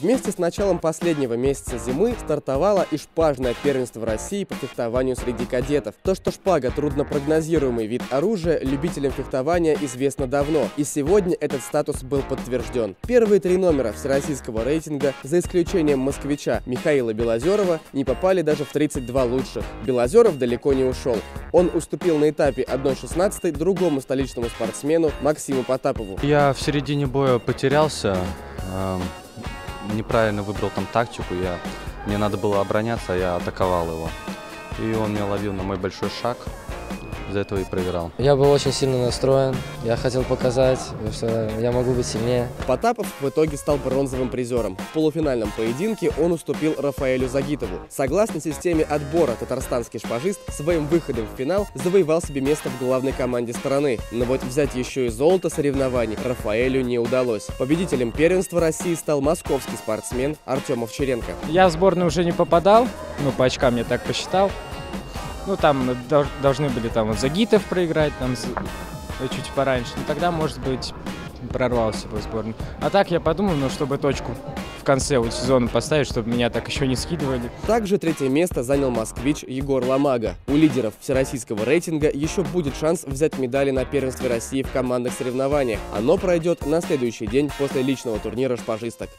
Вместе с началом последнего месяца зимы стартовало и шпажное первенство России по фехтованию среди кадетов. То, что шпага трудно прогнозируемый вид оружия, любителям фехтования известно давно, и сегодня этот статус был подтвержден. Первые три номера всероссийского рейтинга, за исключением москвича Михаила Белозерова, не попали даже в 32 лучших. Белозеров далеко не ушел. Он уступил на этапе 1.16 другому столичному спортсмену Максиму Потапову. Я в середине боя потерялся, эм, неправильно выбрал там тактику, я, мне надо было обороняться, а я атаковал его. И он меня ловил на мой большой шаг, из-за этого и проиграл. Я был очень сильно настроен, я хотел показать, что я могу быть сильнее. Потапов в итоге стал бронзовым призером. В полуфинальном поединке он уступил Рафаэлю Загитову. Согласно системе отбора, татарстанский шпажист своим выходом в финал завоевал себе место в главной команде страны. Но вот взять еще и золото соревнований Рафаэлю не удалось. Победителем первенства России стал московский спортсмен Артем Овчаренко. Я в сборную уже не попадал, ну по очкам я так посчитал. Ну, там должны были там вот Загитов проиграть, там чуть пораньше. Ну, тогда, может быть, прорвался бы сборную. А так я подумал, ну, чтобы точку в конце вот сезона поставить, чтобы меня так еще не скидывали. Также третье место занял москвич Егор Ломага. У лидеров всероссийского рейтинга еще будет шанс взять медали на первенстве России в командных соревнованиях. Оно пройдет на следующий день после личного турнира шпажисток.